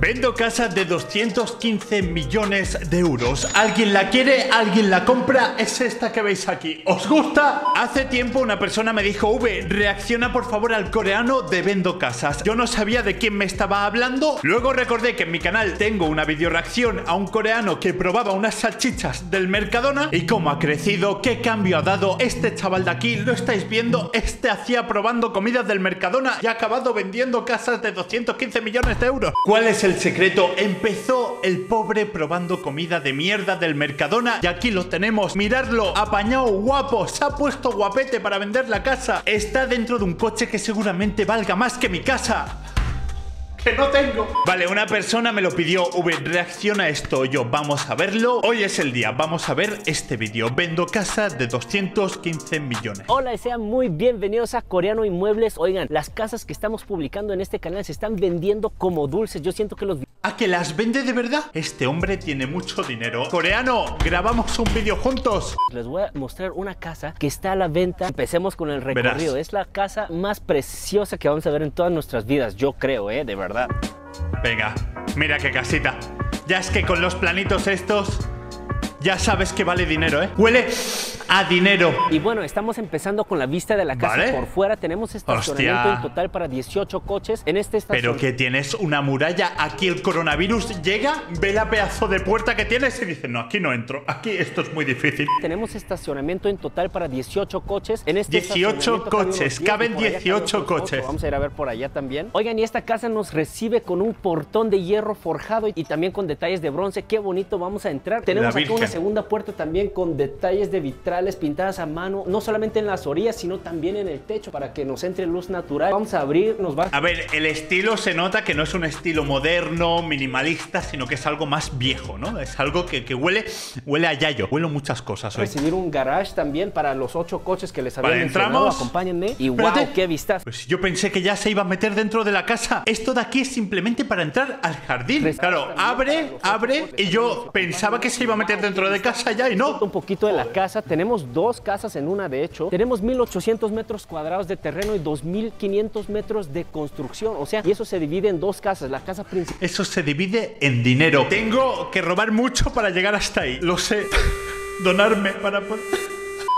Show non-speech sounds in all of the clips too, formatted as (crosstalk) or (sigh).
Vendo casa de 215 millones de euros. ¿Alguien la quiere? ¿Alguien la compra? Es esta que veis aquí. ¿Os gusta? Hace tiempo una persona me dijo, V, reacciona por favor al coreano de Vendo Casas. Yo no sabía de quién me estaba hablando. Luego recordé que en mi canal tengo una video reacción a un coreano que probaba unas salchichas del Mercadona. Y cómo ha crecido, qué cambio ha dado este chaval de aquí. Lo estáis viendo, este hacía probando comidas del Mercadona y ha acabado vendiendo casas de 215 millones de euros. ¿Cuál es el el secreto. Empezó el pobre probando comida de mierda del Mercadona y aquí lo tenemos. Miradlo, apañado guapo, se ha puesto guapete para vender la casa. Está dentro de un coche que seguramente valga más que mi casa que no tengo. Vale, una persona me lo pidió, V, reacciona a esto. Yo, vamos a verlo. Hoy es el día, vamos a ver este vídeo. Vendo casa de 215 millones. Hola y sean muy bienvenidos a Coreano Inmuebles. Oigan, las casas que estamos publicando en este canal se están vendiendo como dulces. Yo siento que los... ¿A que las vende de verdad? Este hombre tiene mucho dinero. Coreano, grabamos un vídeo juntos. Les voy a mostrar una casa que está a la venta. Empecemos con el recorrido. Es la casa más preciosa que vamos a ver en todas nuestras vidas. Yo creo, ¿eh? De verdad. Venga, mira qué casita. Ya es que con los planitos estos, ya sabes que vale dinero, ¿eh? Huele a dinero. Y bueno, estamos empezando con la vista de la casa por fuera. Tenemos estacionamiento en total para 18 coches. En este estacionamiento. Pero que tienes una muralla. Aquí el coronavirus llega, ve la pedazo de puerta que tienes y dice, no, aquí no entro. Aquí esto es muy difícil. Tenemos estacionamiento en total para 18 coches. En este 18 coches, caben 18 coches. Vamos a ir a ver por allá también. Oigan, y esta casa nos recibe con un portón de hierro forjado y también con detalles de bronce. Qué bonito, vamos a entrar. Tenemos aquí una segunda puerta también con detalles de vitral pintadas a mano, no solamente en las orillas, sino también en el techo para que nos entre luz natural. Vamos a abrir, nos va... A ver, el estilo se nota que no es un estilo moderno, minimalista, sino que es algo más viejo, ¿no? Es algo que, huele, huele a yayo, huele muchas cosas. Recibir un garage también para los ocho coches que les había vale, entramos. Acompáñenme. Y wow, qué vistas. Pues yo pensé que ya se iba a meter dentro de la casa. Esto de aquí es simplemente para entrar al jardín. Claro, abre, abre y yo pensaba que se iba a meter dentro de casa ya y no. Un poquito de la casa. Tenemos dos casas en una, de hecho. Tenemos 1.800 metros cuadrados de terreno y 2.500 metros de construcción. O sea, y eso se divide en dos casas. La casa principal. Eso se divide en dinero. Tengo que robar mucho para llegar hasta ahí. Lo sé. (laughs) Donarme para poder...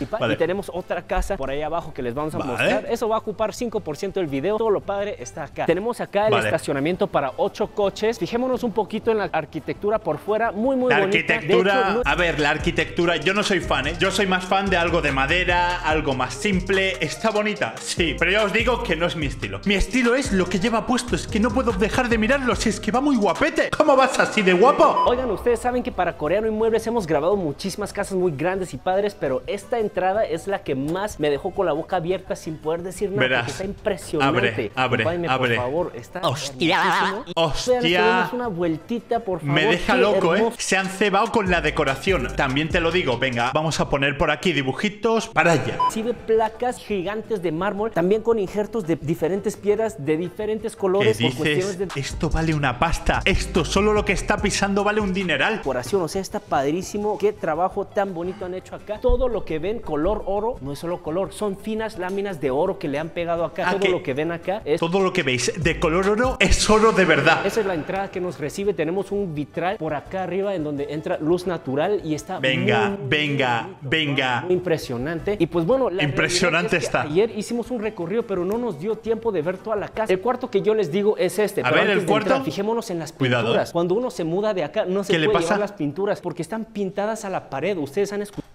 Y tenemos otra casa por ahí abajo que les vamos a mostrar. Eso va a ocupar 5% del video. Todo lo padre está acá. Tenemos acá el estacionamiento para 8 coches. Fijémonos un poquito en la arquitectura por fuera. Muy, muy la arquitectura... A ver, la arquitectura... Yo no soy fan, ¿eh? Yo soy más fan de algo de madera, algo más simple. Está bonita, sí. Pero ya os digo que no es mi estilo. Mi estilo es lo que lleva puesto. Es que no puedo dejar de mirarlo. Si es que va muy guapete. ¿Cómo vas así de guapo? Oigan, ustedes saben que para Coreano Inmuebles hemos grabado muchísimas casas muy grandes y padres, pero esta entrada es la que más me dejó con la boca abierta sin poder decir nada. Verás. está impresionante. Abre, abre, abre. Por favor, está Hostia. Hostia. una vueltita, por favor. Me deja loco, ¿eh? Se han cebado con la decoración. También te lo digo. Venga, vamos a poner por aquí dibujitos para allá. Exhibe placas gigantes de mármol, también con injertos de diferentes piedras de diferentes colores. ¿Qué dices? Esto vale una pasta. Esto solo lo que está pisando vale un dineral. Decoración, o sea, está padrísimo. Qué trabajo tan bonito han hecho acá. Todo lo que ven color oro no es solo color, son finas láminas de oro que le han pegado acá. todo lo que ven acá es... Todo lo que veis de color oro es oro de verdad. Esa es la entrada que nos recibe. Tenemos un vitral por acá arriba en donde entra luz natural y está Venga, venga, venga. impresionante. Y pues bueno, la impresionante está. Ayer hicimos un recorrido, pero no nos dio tiempo de ver toda la casa. El cuarto que yo les digo es este. A ver, el cuarto. fijémonos en las pinturas. Cuando uno se muda de acá, no se puede le pasa? las pinturas porque están pintadas a la pared. Ustedes han escuchado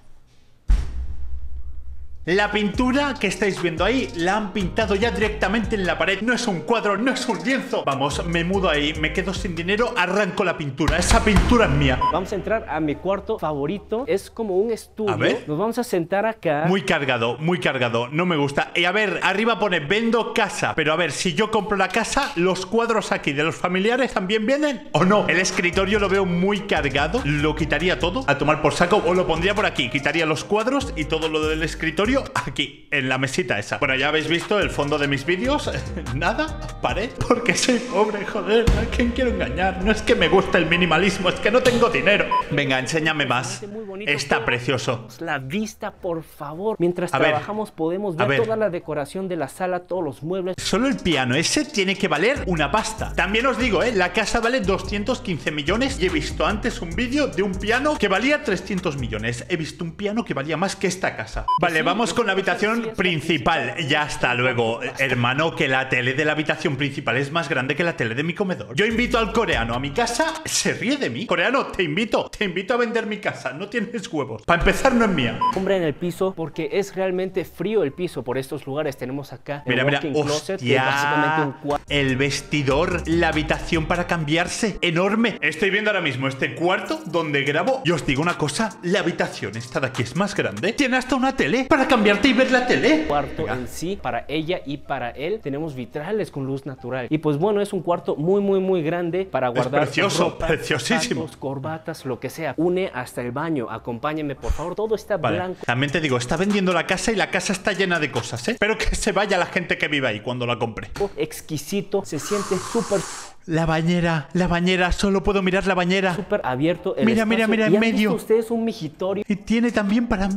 la pintura que estáis viendo ahí la han pintado ya directamente en la pared. No es un cuadro, no es un lienzo. Vamos, me mudo ahí, me quedo sin dinero, arranco la pintura. Esa pintura es mía. Vamos a entrar a mi cuarto favorito. Es como un estudio. A ver. Nos vamos a sentar acá. Muy cargado, muy cargado. No me gusta. Y a ver, arriba pone vendo casa. Pero a ver, si yo compro la casa, los cuadros aquí de los familiares también vienen o no. El escritorio lo veo muy cargado. Lo quitaría todo a tomar por saco o lo pondría por aquí. Quitaría los cuadros y todo lo del escritorio aquí, en la mesita esa. Bueno, ya habéis visto el fondo de mis vídeos. (laughs) Nada, pared, porque soy pobre, joder. ¿A quién quiero engañar? No es que me guste el minimalismo, es que no tengo dinero. Venga, enséñame más. bonito. Está precioso. La vista, por favor. Mientras trabajamos podemos ver, toda la decoración de la sala, todos los muebles. Solo el piano ese tiene que valer una pasta. También os digo, ¿eh? la casa vale 215 millones y he visto antes un vídeo de un piano que valía 300 millones. He visto un piano que valía más que esta casa. Vale, vamos con la habitación principal. Ya está luego, hermano, que la tele de la habitación principal es más grande que la tele de mi comedor. Yo invito al coreano a mi casa, se ríe de mí. Coreano, te invito, te invito a vender mi casa. No tienes huevos. Para empezar, no es mía. Hombre en el piso porque es realmente frío el piso por estos lugares. Tenemos acá el mira, mira, closet, básicamente un El vestidor, la habitación para cambiarse, enorme. Estoy viendo ahora mismo este cuarto donde grabo. Y os digo una cosa, la habitación esta de aquí es más grande. Tiene hasta una tele para cambiarte y ver la tele. Cuarto en sí, para ella y para él, tenemos vitrales con luz natural. Y pues bueno, es un cuarto muy, muy, muy grande para guardar. Es precioso, preciosísimo. corbatas, lo que sea. Une hasta el baño. Acompáñeme, por favor. Todo está blanco. También te digo, está vendiendo la casa y la casa está llena de cosas, ¿eh? Espero que se vaya la gente que vive ahí cuando la compre. Exquisito, se siente súper la bañera, la bañera, solo puedo mirar la bañera. Súper abierto. El mira, mira, mira, en medio. Usted es un migitorio. Y tiene también para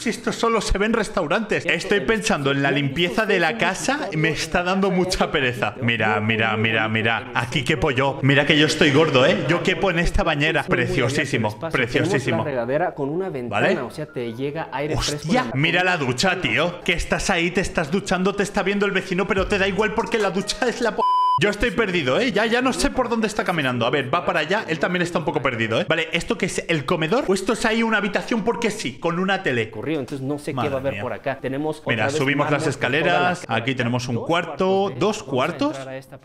si esto solo se ve en restaurantes. Estoy pensando en la limpieza de la casa y me está dando mucha pereza. Mira, mira, mira, mira. Aquí quepo yo. Mira que yo estoy gordo, ¿eh? Yo quepo en esta bañera. Preciosísimo, preciosísimo. regadera con una ventana, o sea, te llega aire Hostia, mira la ducha, tío. Que estás ahí, te estás duchando, te está viendo el vecino, pero te da igual porque la ducha es la yo estoy perdido, ¿eh? Ya, ya no sé por dónde está caminando. A ver, va para allá. Él también está un poco perdido, ¿eh? Vale, ¿esto qué es? ¿El comedor? ¿O esto es ahí una habitación porque sí? Con una tele. Corrido, entonces no sé qué va a haber por acá. Tenemos. Mira, subimos las escaleras. Aquí tenemos un cuarto, dos cuartos.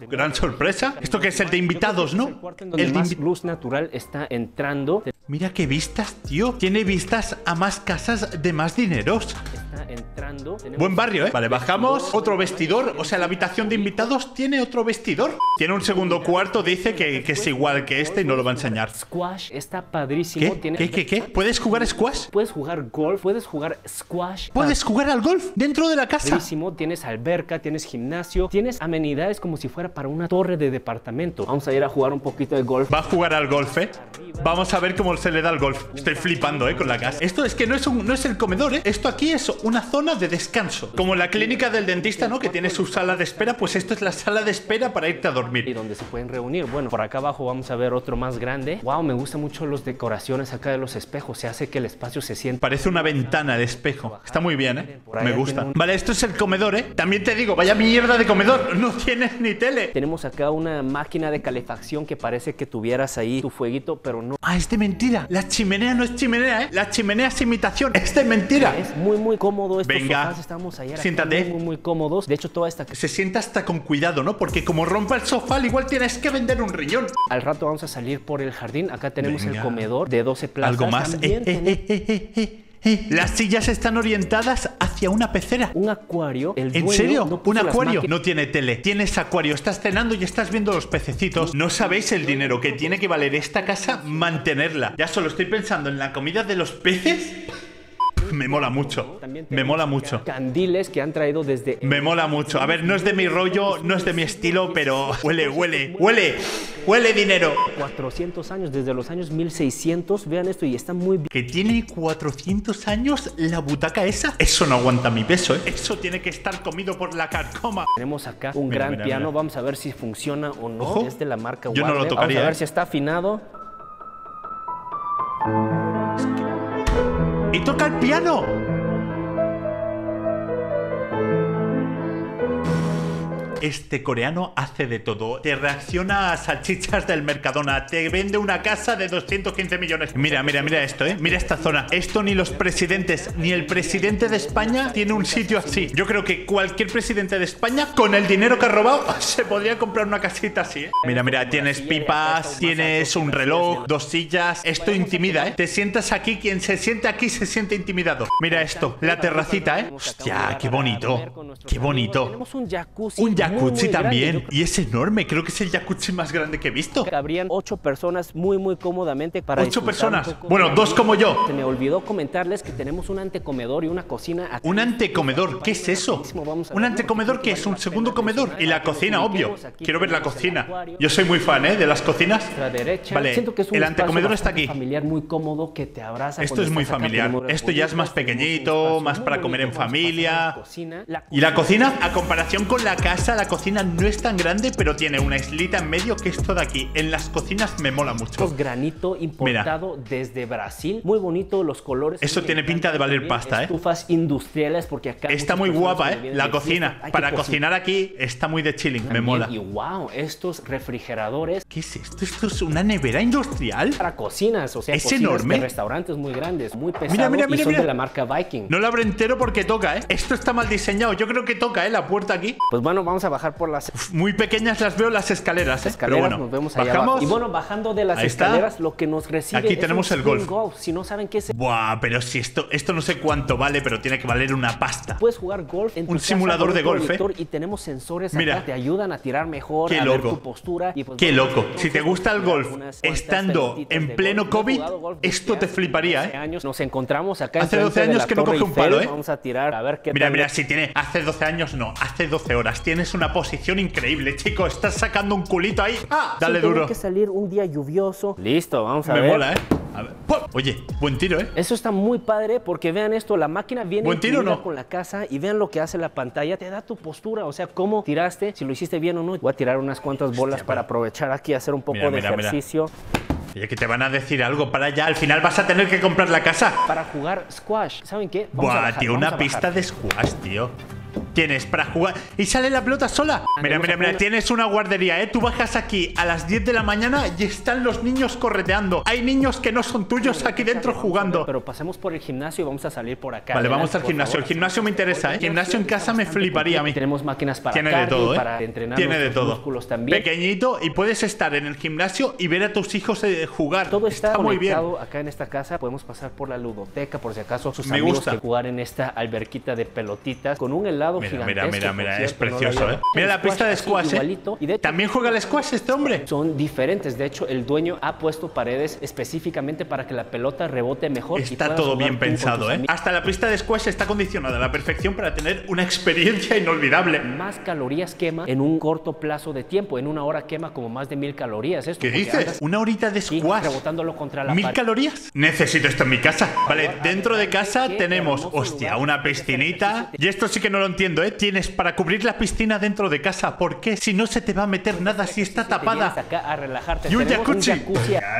Gran sorpresa. ¿Esto qué es? El de invitados, ¿no? El de luz natural está entrando. Mira qué vistas, tío. Tiene vistas a más casas de más dineros. Está entrando. Buen barrio, ¿eh? Vale, bajamos. Otro vestidor. O sea, la habitación de invitados tiene otro vestidor tiene un segundo cuarto, dice que, es igual que este y no lo va a enseñar. Squash está padrísimo. ¿Qué? ¿Qué, qué, qué? ¿Puedes jugar squash? Puedes jugar golf, puedes jugar squash. ¿Puedes jugar al golf dentro de la casa? Padrísimo, tienes alberca, tienes gimnasio, tienes amenidades como si fuera para una torre de departamento. Vamos a ir a jugar un poquito de golf. Va a jugar al golf, ¿eh? Vamos a ver cómo se le da el golf. Estoy flipando, ¿eh? Con la casa. Esto es que no es, un, no es el comedor, ¿eh? Esto aquí es una zona de descanso. Como la clínica del dentista, ¿no? Que tiene su sala de espera. Pues esto es la sala de espera para irte a dormir. Y donde se pueden reunir. Bueno, por acá abajo vamos a ver otro más grande. Wow, me gustan mucho las decoraciones acá de los espejos. Se hace que el espacio se sienta. Parece una ventana de espejo. Está muy bien, ¿eh? Me gusta. Vale, esto es el comedor, ¿eh? También te digo, vaya mierda de comedor. (laughs) No tienes ni tele. Tenemos acá una máquina de calefacción que parece que tuvieras ahí tu fueguito, pero no. Ah, es de mentira. La chimenea no es chimenea, ¿eh? La chimenea es imitación. Es de mentira. Es muy, muy cómodo. Estos Venga. estamos ayer siéntate. Muy, muy, cómodos. De hecho, toda esta... Se sienta hasta con cuidado, ¿no? Porque como rompa el sofá, igual tienes que vender un riñón. Al rato vamos a salir por el jardín. Acá tenemos el comedor de 12 plazas. Algo más. Eh, eh, eh, Las sillas están orientadas hacia una pecera. Un acuario. ¿En serio? ¿Un acuario? No tiene tele. Tienes acuario. Estás cenando y estás viendo los pececitos. No sabéis el dinero que tiene que valer esta casa mantenerla. Ya solo estoy pensando en la comida de los peces. (laughs) Me mola mucho. Me mola mucho. Candiles que han traído desde. Me mola mucho. A ver, no es de mi rollo, no es de mi estilo, pero huele, huele, huele, huele dinero. 400 años, desde los años 1600. Vean esto y está muy bien. ¿Que tiene 400 años la butaca esa? Eso no aguanta mi peso, ¿eh? Eso tiene que estar comido por la carcoma. Tenemos acá un gran piano. Vamos a ver si funciona o no. Es de la marca Yo no lo tocaría. Vamos a ver ¿eh? si está afinado. Y toca el piano. Este coreano hace de todo. Te reacciona a salchichas del Mercadona. Te vende una casa de 215 millones. Mira, mira, mira esto, ¿eh? Mira esta zona. Esto ni los presidentes, ni el presidente de España tiene un sitio así. Yo creo que cualquier presidente de España, con el dinero que ha robado, (laughs) se podría comprar una casita así, ¿eh? Mira, mira, tienes pipas, tienes un reloj, dos sillas. Esto intimida, ¿eh? Te sientas aquí, quien se siente aquí se siente intimidado. Mira esto, la terracita, ¿eh? Hostia, qué bonito. Qué bonito. Tenemos un jacuzzi. Un jacuzzi jacuzzi también. Y es enorme. Creo que es el jacuzzi más grande que he visto. Habrían ocho personas muy, muy cómodamente para Ocho personas. Bueno, dos como yo. Se me olvidó comentarles que tenemos un antecomedor y una cocina. ¿Un antecomedor? ¿Qué es eso? ¿Un antecomedor que es? ¿Un segundo comedor? Y la cocina, obvio. Quiero ver la cocina. Yo soy muy fan, ¿eh? De las cocinas. Vale, el antecomedor está aquí. familiar muy cómodo que te abraza. Esto es muy familiar. Esto ya es más pequeñito, más para comer en familia. Y la cocina, a comparación con la casa, la cocina no es tan grande, pero tiene una islita en medio que es toda aquí. En las cocinas me mola mucho. Es granito importado desde Brasil. Muy bonito los colores. Eso tiene pinta de valer pasta, ¿eh? Estufas industriales porque acá... Está muy guapa, ¿eh? La cocina. Para cocinar aquí está muy de chilling. Me mola. Y wow, estos refrigeradores. ¿Qué es esto? ¿Esto es una nevera industrial? Para cocinas, o sea, es enorme. restaurantes muy grandes, muy pesados mira, mira, mira, y son de la marca Viking. No lo abro entero porque toca, ¿eh? Esto está mal diseñado. Yo creo que toca, ¿eh? La puerta aquí. Pues bueno, vamos a bajar por las... muy pequeñas las veo las escaleras, ¿eh? Escaleras, Pero bueno, nos vemos allá Bajamos. Y bueno, bajando de las escaleras, lo que nos recibe Aquí tenemos el golf. Si no saben qué es... Buah, pero si esto, esto no sé cuánto vale, pero tiene que valer una pasta. Puedes jugar golf en Un simulador de golf, ¿eh? Y tenemos sensores Mira, acá, te ayudan a tirar mejor, qué a loco. ver tu postura. Y pues, qué loco. Si te gusta el golf estando en pleno COVID, esto te fliparía, ¿eh? Años nos encontramos acá Hace 12 años que no coge un palo, ¿eh? Vamos a tirar a ver qué Mira, mira, si tiene hace 12 años no, hace 12 horas. Tienes una posición increíble, chico. Estás sacando un culito ahí. Ah, dale duro. Tiene que salir un día lluvioso. Listo, vamos a ver. Me mola, ¿eh? A ver. Oye, buen tiro, ¿eh? Eso está muy padre porque vean esto, la máquina viene ¿Buen tiro, no? con la casa y vean lo que hace la pantalla, te da tu postura, o sea, cómo tiraste, si lo hiciste bien o no. Voy a tirar unas cuantas bolas para aprovechar aquí, hacer un poco de ejercicio. Oye, que te van a decir algo para allá. Al final vas a tener que comprar la casa. Para jugar squash. ¿Saben qué? Vamos Buah, tío, una pista de squash, tío tienes para jugar y sale la pelota sola. Mira, mira, mira, tienes una guardería, ¿eh? Tú bajas aquí a las 10 de la mañana y están los niños correteando. Hay niños que no son tuyos aquí dentro jugando. Pero pasemos por el gimnasio y vamos a salir por acá. Vale, vamos al gimnasio. El gimnasio me interesa, ¿eh? Gimnasio en casa me fliparía a mí. Tenemos máquinas para Tiene de todo, ¿eh? para entrenar Tiene de todo. músculos también. Pequeñito y puedes estar en el gimnasio y ver a tus hijos eh, jugar. Todo está, muy bien. Acá en esta casa podemos pasar por la ludoteca por si acaso sus me amigos gusta. que jugar en esta alberquita de pelotitas con un helado mira, gigantesco. Mira, mira, es precioso, ¿eh? Mira la pista de squash, ¿eh? También juega el squash este hombre. Son diferentes. De hecho, el dueño ha puesto paredes específicamente para que la pelota rebote mejor. Está todo bien pensado, ¿eh? Hasta la pista de squash está condicionada a la perfección para tener una experiencia inolvidable. Más calorías quema en un corto plazo de tiempo. En una hora quema como más de mil calorías. Esto, ¿Qué dices? Una horita de squash. rebotándolo contra la ¿Mil calorías? Necesito esto en mi casa. Vale, dentro de casa tenemos, hostia, una piscinita. Y esto sí que no lo entiendo, ¿eh? Tienes para cubrir la piscina dentro de casa. ¿Por qué? Si no se te va a meter nada, si está tapada. Acá a relajarte. Y un jacuzzi.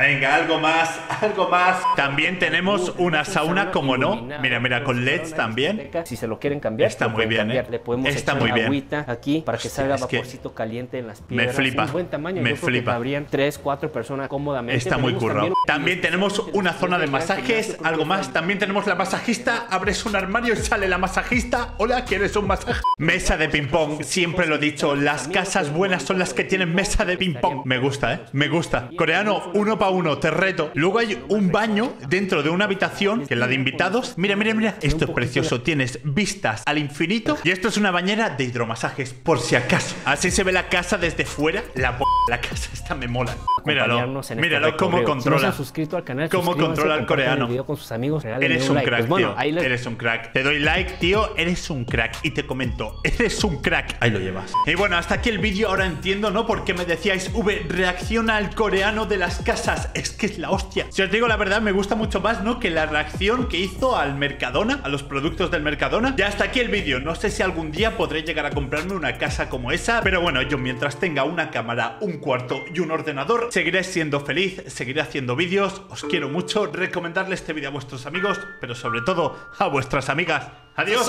Venga, algo más, algo más. También tenemos una sauna, como no. Mira, mira, con LEDs también. Si se lo quieren cambiar, está muy bien. ¿eh? Le podemos está echar muy bien. agüita aquí para que salga vaporcito caliente en las piedras. Me flipa. Un buen tamaño. Me Yo flipa. Creo que cabrían tres, cuatro personas cómodamente. Está muy currado. También, tenemos una zona de masajes, algo más. También tenemos la masajista. Abres un armario y sale la masajista. Hola, ¿quieres un masaje? (laughs) Mesa de ping pong. Siempre lo he dicho. Las casas buenas son las que tienen mesa de ping pong. Me gusta, ¿eh? Me gusta. Coreano, uno para uno, te reto. Luego hay un baño dentro de una habitación, que es la de invitados. Mira, mira, mira. Esto es precioso. Tienes vistas al infinito. Y esto es una bañera de hidromasajes, por si acaso. Así se ve la casa desde fuera. La, la casa esta me mola. Míralo. Míralo cómo controla. Si suscrito al canal, cómo controla el coreano. El con sus amigos, eres un crack, pues tío. Eres un crack. Te doy like, tío. Eres un crack. Y te comento, eres un crack. Ahí lo llevas. Y bueno, hasta aquí el vídeo. Ahora entiendo, ¿no? Porque me decíais, V, reacciona al coreano de las casas. Es que es la hostia. Si os digo la verdad, me gusta mucho más, ¿no? Que la reacción que hizo al Mercadona, a los productos del Mercadona. Ya hasta aquí el vídeo. No sé si algún día podré llegar a comprarme una casa como esa. Pero bueno, yo mientras tenga una cámara, un cuarto y un ordenador, seguiré siendo feliz, seguiré haciendo vídeos. Os quiero mucho. Recomendarle este vídeo a vuestros amigos, pero sobre todo a vuestras amigas. Adiós.